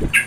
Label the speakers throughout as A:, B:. A: Thank you.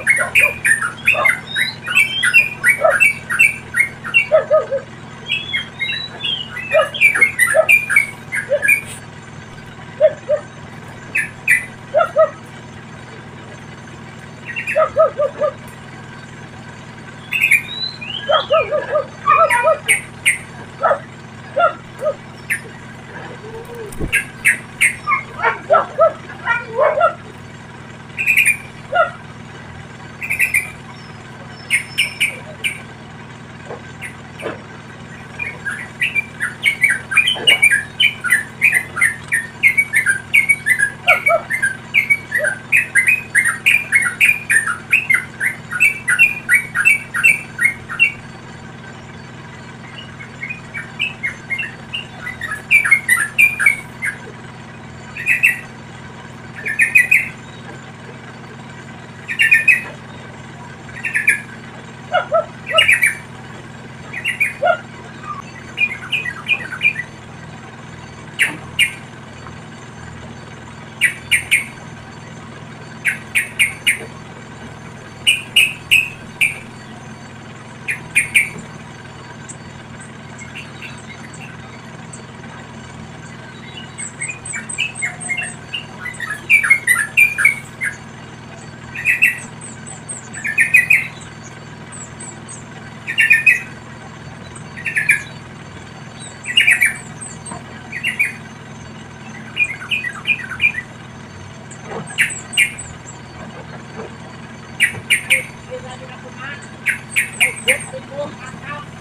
A: Oh, my God. po.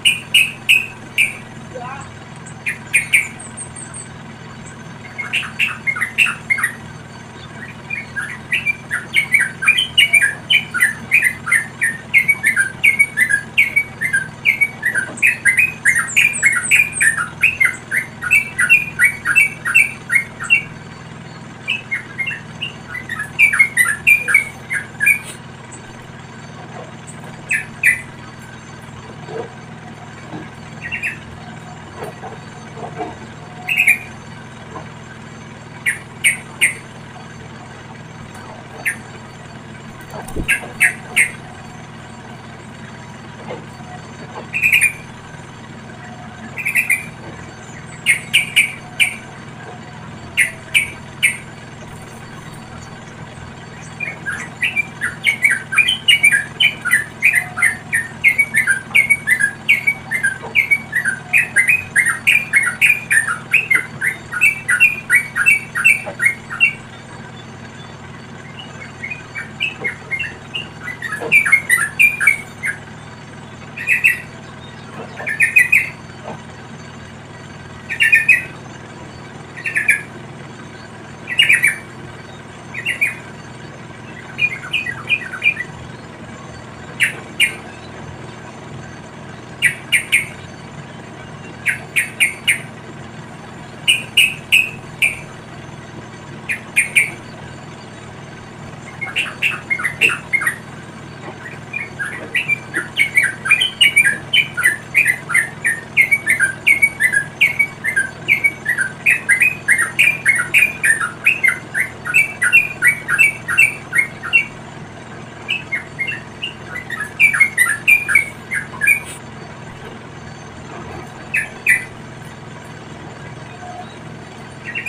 A: Thank you.